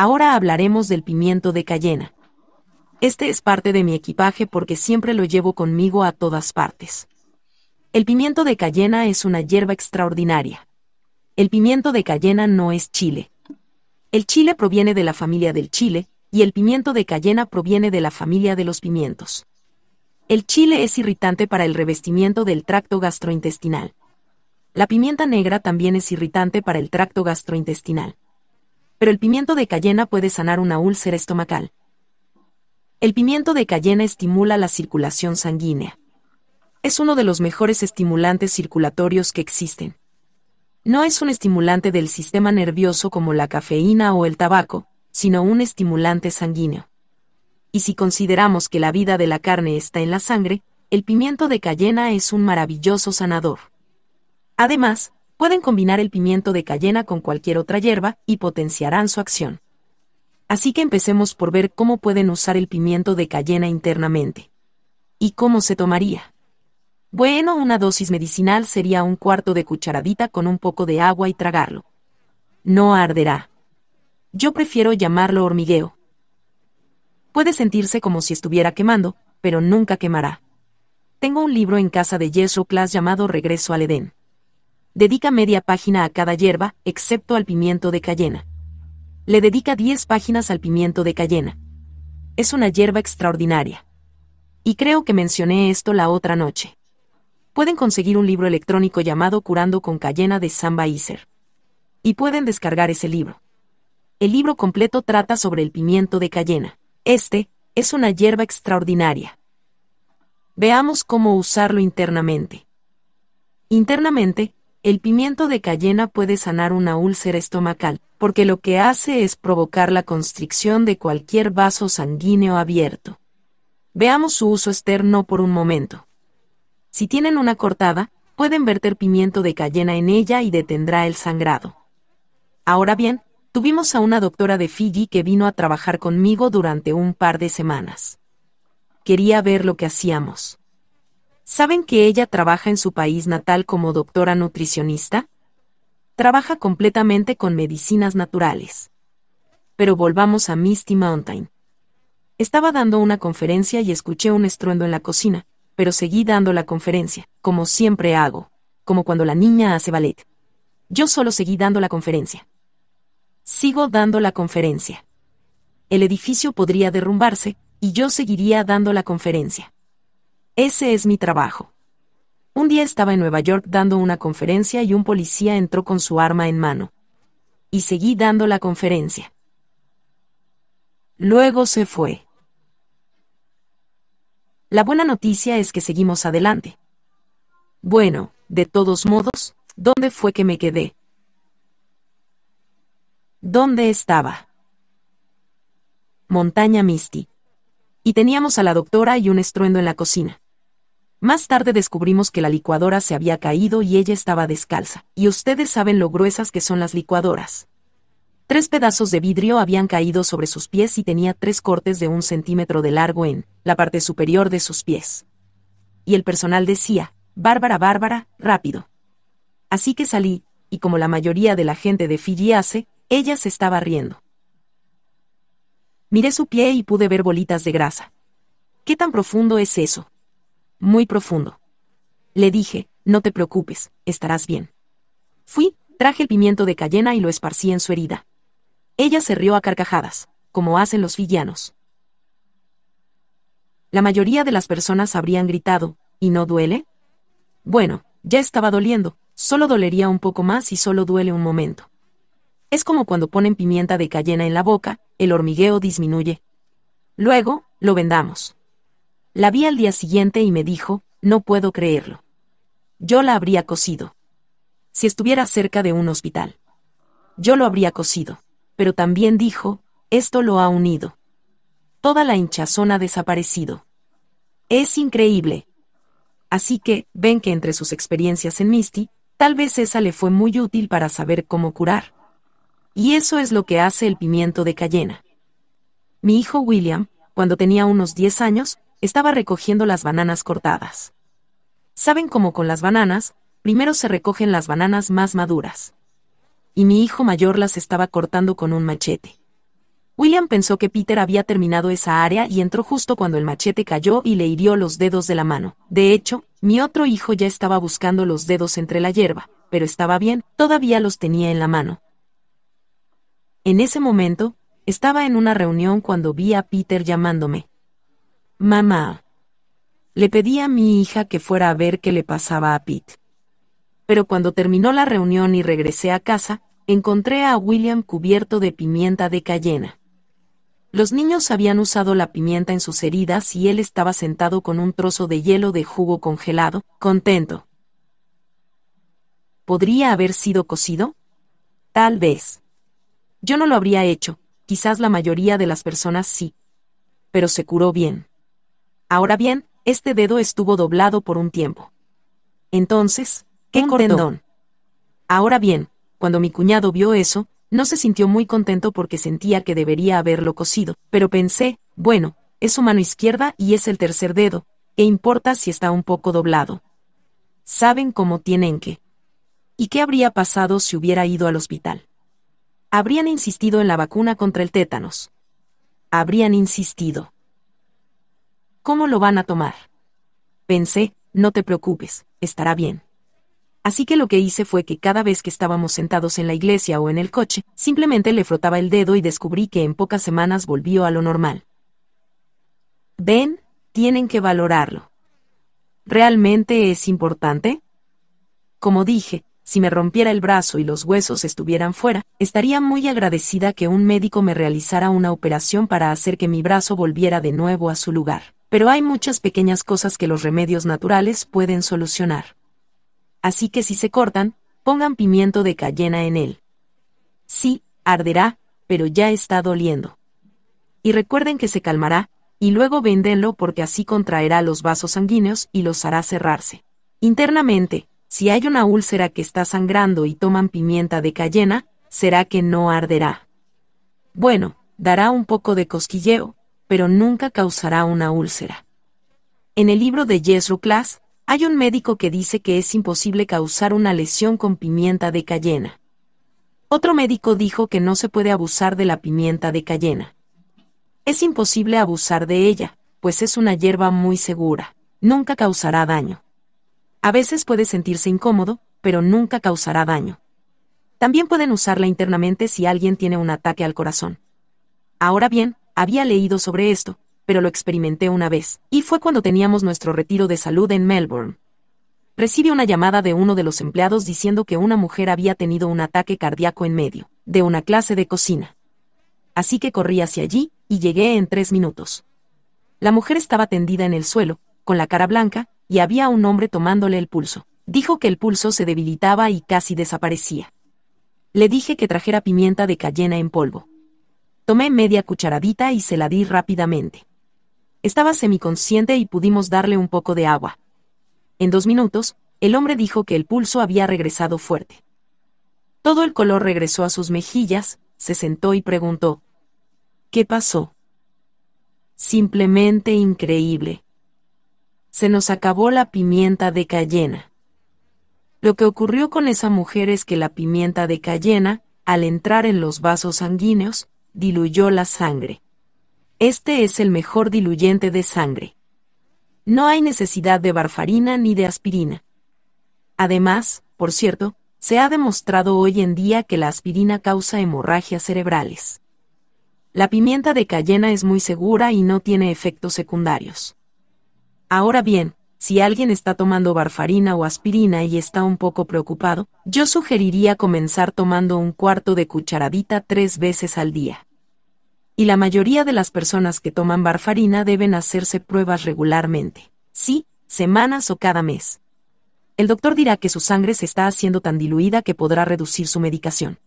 Ahora hablaremos del pimiento de cayena. Este es parte de mi equipaje porque siempre lo llevo conmigo a todas partes. El pimiento de cayena es una hierba extraordinaria. El pimiento de cayena no es chile. El chile proviene de la familia del chile, y el pimiento de cayena proviene de la familia de los pimientos. El chile es irritante para el revestimiento del tracto gastrointestinal. La pimienta negra también es irritante para el tracto gastrointestinal. Pero el pimiento de cayena puede sanar una úlcera estomacal. El pimiento de cayena estimula la circulación sanguínea. Es uno de los mejores estimulantes circulatorios que existen. No es un estimulante del sistema nervioso como la cafeína o el tabaco, sino un estimulante sanguíneo. Y si consideramos que la vida de la carne está en la sangre, el pimiento de cayena es un maravilloso sanador. Además, pueden combinar el pimiento de cayena con cualquier otra hierba y potenciarán su acción. Así que empecemos por ver cómo pueden usar el pimiento de cayena internamente. ¿Y cómo se tomaría? Bueno, una dosis medicinal sería un cuarto de cucharadita con un poco de agua y tragarlo. No arderá. Yo prefiero llamarlo hormigueo. Puede sentirse como si estuviera quemando, pero nunca quemará. Tengo un libro en casa de Jethro Class llamado Regreso al Edén dedica media página a cada hierba, excepto al pimiento de cayena. Le dedica 10 páginas al pimiento de cayena. Es una hierba extraordinaria. Y creo que mencioné esto la otra noche. Pueden conseguir un libro electrónico llamado Curando con Cayena de Samba Iser. Y pueden descargar ese libro. El libro completo trata sobre el pimiento de cayena. Este es una hierba extraordinaria. Veamos cómo usarlo internamente. Internamente, el pimiento de cayena puede sanar una úlcera estomacal, porque lo que hace es provocar la constricción de cualquier vaso sanguíneo abierto. Veamos su uso externo por un momento. Si tienen una cortada, pueden verter pimiento de cayena en ella y detendrá el sangrado. Ahora bien, tuvimos a una doctora de Fiji que vino a trabajar conmigo durante un par de semanas. Quería ver lo que hacíamos. ¿Saben que ella trabaja en su país natal como doctora nutricionista? Trabaja completamente con medicinas naturales. Pero volvamos a Misty Mountain. Estaba dando una conferencia y escuché un estruendo en la cocina, pero seguí dando la conferencia, como siempre hago, como cuando la niña hace ballet. Yo solo seguí dando la conferencia. Sigo dando la conferencia. El edificio podría derrumbarse, y yo seguiría dando la conferencia. Ese es mi trabajo. Un día estaba en Nueva York dando una conferencia y un policía entró con su arma en mano. Y seguí dando la conferencia. Luego se fue. La buena noticia es que seguimos adelante. Bueno, de todos modos, ¿dónde fue que me quedé? ¿Dónde estaba? Montaña Misty. Y teníamos a la doctora y un estruendo en la cocina. Más tarde descubrimos que la licuadora se había caído y ella estaba descalza, y ustedes saben lo gruesas que son las licuadoras. Tres pedazos de vidrio habían caído sobre sus pies y tenía tres cortes de un centímetro de largo en la parte superior de sus pies. Y el personal decía, Bárbara, Bárbara, rápido. Así que salí, y como la mayoría de la gente de Fiji hace, ella se estaba riendo. Miré su pie y pude ver bolitas de grasa. ¿Qué tan profundo es eso? Muy profundo. Le dije, no te preocupes, estarás bien. Fui, traje el pimiento de cayena y lo esparcí en su herida. Ella se rió a carcajadas, como hacen los villanos. La mayoría de las personas habrían gritado, ¿y no duele? Bueno, ya estaba doliendo, solo dolería un poco más y solo duele un momento. Es como cuando ponen pimienta de cayena en la boca, el hormigueo disminuye. Luego, lo vendamos. La vi al día siguiente y me dijo, no puedo creerlo. Yo la habría cosido. Si estuviera cerca de un hospital. Yo lo habría cosido. Pero también dijo, esto lo ha unido. Toda la hinchazón ha desaparecido. Es increíble. Así que, ven que entre sus experiencias en Misty, tal vez esa le fue muy útil para saber cómo curar. Y eso es lo que hace el pimiento de cayena. Mi hijo William, cuando tenía unos 10 años, estaba recogiendo las bananas cortadas. Saben cómo con las bananas, primero se recogen las bananas más maduras. Y mi hijo mayor las estaba cortando con un machete. William pensó que Peter había terminado esa área y entró justo cuando el machete cayó y le hirió los dedos de la mano. De hecho, mi otro hijo ya estaba buscando los dedos entre la hierba, pero estaba bien, todavía los tenía en la mano. En ese momento, estaba en una reunión cuando vi a Peter llamándome. Mamá. Le pedí a mi hija que fuera a ver qué le pasaba a Pete. Pero cuando terminó la reunión y regresé a casa, encontré a William cubierto de pimienta de cayena. Los niños habían usado la pimienta en sus heridas y él estaba sentado con un trozo de hielo de jugo congelado, contento. ¿Podría haber sido cocido? Tal vez. Yo no lo habría hecho, quizás la mayoría de las personas sí. Pero se curó bien. Ahora bien, este dedo estuvo doblado por un tiempo. Entonces, ¿qué tendón? Ahora bien, cuando mi cuñado vio eso, no se sintió muy contento porque sentía que debería haberlo cosido, pero pensé, bueno, es su mano izquierda y es el tercer dedo, ¿qué importa si está un poco doblado? Saben cómo tienen que. ¿Y qué habría pasado si hubiera ido al hospital? Habrían insistido en la vacuna contra el tétanos. Habrían insistido. ¿Cómo lo van a tomar? Pensé, no te preocupes, estará bien. Así que lo que hice fue que cada vez que estábamos sentados en la iglesia o en el coche, simplemente le frotaba el dedo y descubrí que en pocas semanas volvió a lo normal. ¿Ven? Tienen que valorarlo. ¿Realmente es importante? Como dije, si me rompiera el brazo y los huesos estuvieran fuera, estaría muy agradecida que un médico me realizara una operación para hacer que mi brazo volviera de nuevo a su lugar. Pero hay muchas pequeñas cosas que los remedios naturales pueden solucionar así que si se cortan, pongan pimiento de cayena en él. Sí, arderá, pero ya está doliendo. Y recuerden que se calmará, y luego véndenlo porque así contraerá los vasos sanguíneos y los hará cerrarse. Internamente, si hay una úlcera que está sangrando y toman pimienta de cayena, será que no arderá. Bueno, dará un poco de cosquilleo, pero nunca causará una úlcera. En el libro de Jethro Class, hay un médico que dice que es imposible causar una lesión con pimienta de cayena. Otro médico dijo que no se puede abusar de la pimienta de cayena. Es imposible abusar de ella, pues es una hierba muy segura, nunca causará daño. A veces puede sentirse incómodo, pero nunca causará daño. También pueden usarla internamente si alguien tiene un ataque al corazón. Ahora bien, había leído sobre esto, pero lo experimenté una vez, y fue cuando teníamos nuestro retiro de salud en Melbourne. Recibí una llamada de uno de los empleados diciendo que una mujer había tenido un ataque cardíaco en medio, de una clase de cocina. Así que corrí hacia allí, y llegué en tres minutos. La mujer estaba tendida en el suelo, con la cara blanca, y había un hombre tomándole el pulso. Dijo que el pulso se debilitaba y casi desaparecía. Le dije que trajera pimienta de cayena en polvo. Tomé media cucharadita y se la di rápidamente. Estaba semiconsciente y pudimos darle un poco de agua. En dos minutos, el hombre dijo que el pulso había regresado fuerte. Todo el color regresó a sus mejillas, se sentó y preguntó. ¿Qué pasó? Simplemente increíble. Se nos acabó la pimienta de cayena. Lo que ocurrió con esa mujer es que la pimienta de cayena, al entrar en los vasos sanguíneos, diluyó la sangre. Este es el mejor diluyente de sangre. No hay necesidad de barfarina ni de aspirina. Además, por cierto, se ha demostrado hoy en día que la aspirina causa hemorragias cerebrales. La pimienta de cayena es muy segura y no tiene efectos secundarios. Ahora bien, si alguien está tomando barfarina o aspirina y está un poco preocupado, yo sugeriría comenzar tomando un cuarto de cucharadita tres veces al día y la mayoría de las personas que toman barfarina deben hacerse pruebas regularmente. Sí, semanas o cada mes. El doctor dirá que su sangre se está haciendo tan diluida que podrá reducir su medicación.